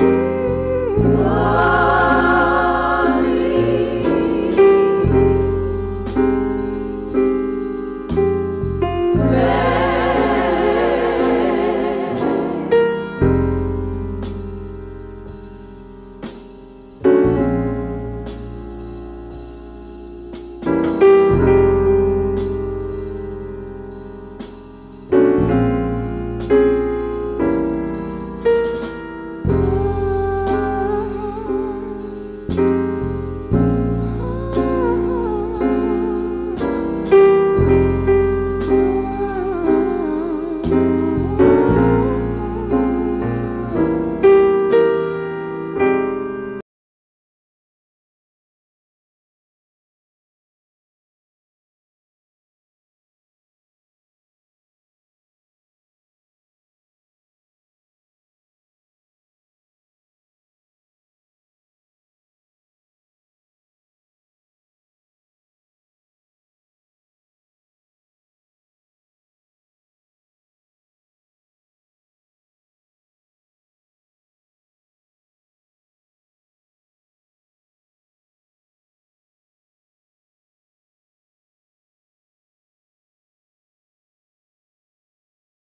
you.